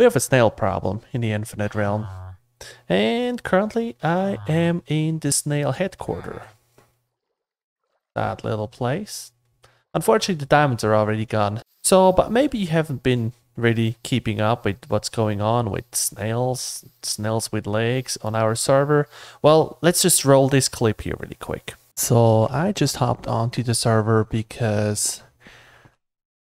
We have a snail problem in the Infinite Realm. Uh-huh. And currently I uh-huh. am in the snail headquarter. That little place. Unfortunately the diamonds are already gone. So, but maybe you haven't been really keeping up with what's going on with snails, snails with legs on our server. Well, let's just roll this clip here really quick. So I just hopped onto the server because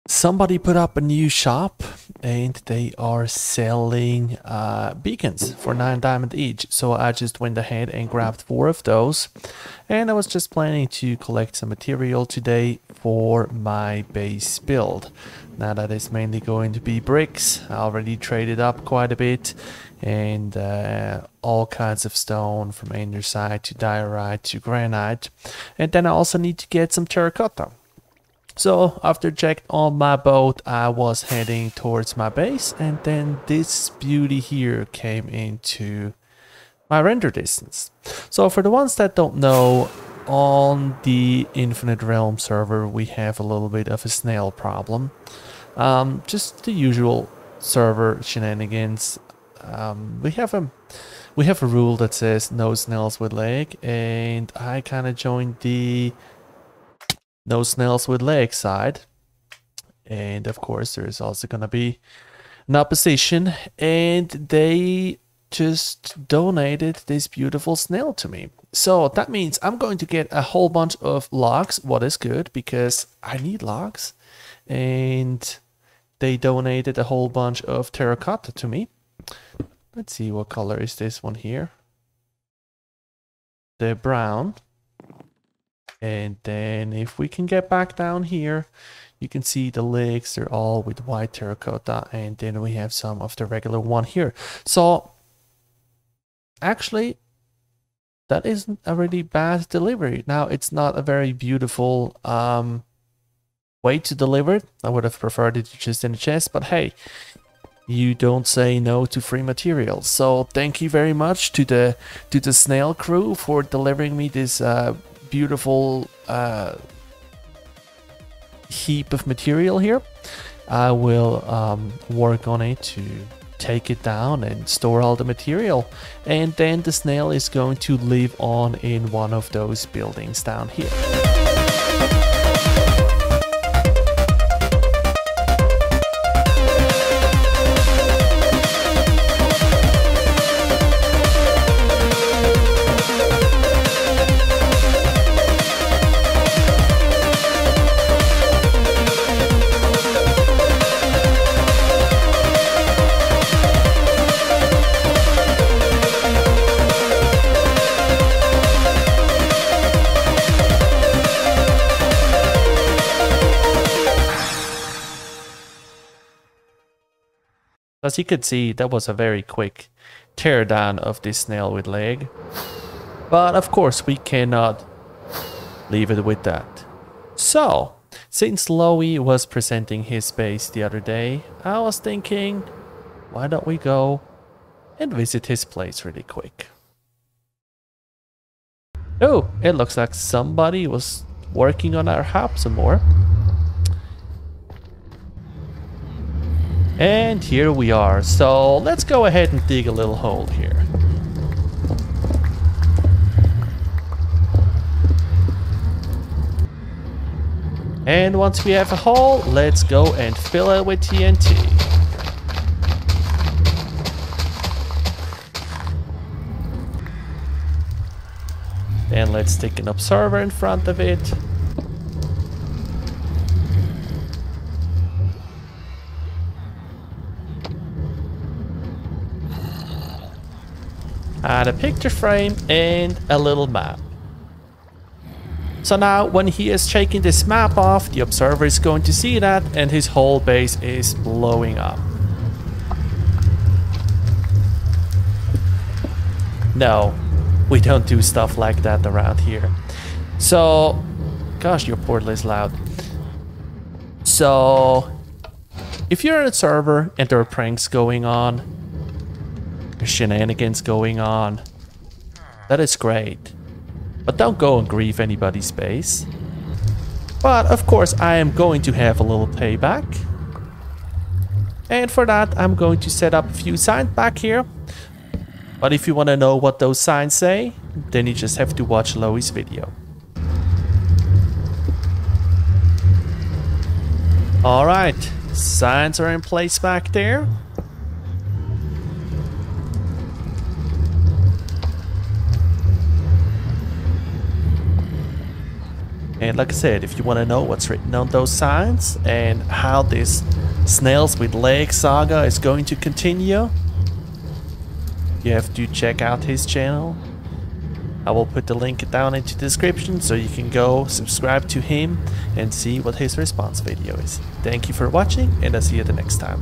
somebody put up a new shop and they are selling uh, beacons for 9 diamond each. So I just went ahead and grabbed 4 of those and I was just planning to collect some material today for my base build. Now that is mainly going to be bricks. I already traded up quite a bit and uh, all kinds of stone from andesite to diorite to granite. And then I also need to get some terracotta. So after checked on my boat, I was heading towards my base and then this beauty here came into my render distance. So for the ones that don't know, on the Infinite Realm server, we have a little bit of a snail problem. Um, just the usual server shenanigans. Um, we have a we have a rule that says no snails with leg, and I kind of joined the no snails with leg side. And of course, there's also gonna be an opposition, and they just donated this beautiful snail to me. So that means I'm going to get a whole bunch of logs, what is good because I need logs. And they donated a whole bunch of terracotta to me. Let's see what color is this one here. The brown. And then if we can get back down here, you can see the legs, they're all with white terracotta. And then we have some of the regular one here. So actually that isn't a really bad delivery. Now it's not a very beautiful um, way to deliver it. I would have preferred it just in the chest, but hey, you don't say no to free materials. So thank you very much to the to the snail crew for delivering me this uh, beautiful uh, heap of material here. I will um, work on it to take it down and store all the material. And then the snail is going to live on in one of those buildings down here. As you could see, that was a very quick teardown of this snail with leg. But of course, we cannot leave it with that. So, since Lowie was presenting his base the other day, I was thinking, why don't we go and visit his place really quick. Oh, it looks like somebody was working on our house some more. And here we are. So let's go ahead and dig a little hole here. And once we have a hole, let's go and fill it with TNT. Then let's stick an observer in front of it. Add a picture frame and a little map. So now when he is shaking this map off, the observer is going to see that and his whole base is blowing up. No, we don't do stuff like that around here. So, gosh, your portal is loud. So, if you're a server and there are pranks going on, shenanigans going on. That is great. But don't go and grieve anybody's base. But of course I am going to have a little payback. And for that, I'm going to set up a few signs back here. But if you want to know what those signs say, then you just have to watch Lowie's video. Alright, signs are in place back there. And like I said, if you want to know what's written on those signs and how this Snails with Legs saga is going to continue, you have to check out his channel. I will put the link down into the description so you can go subscribe to him and see what his response video is. Thank you for watching and I'll see you the next time.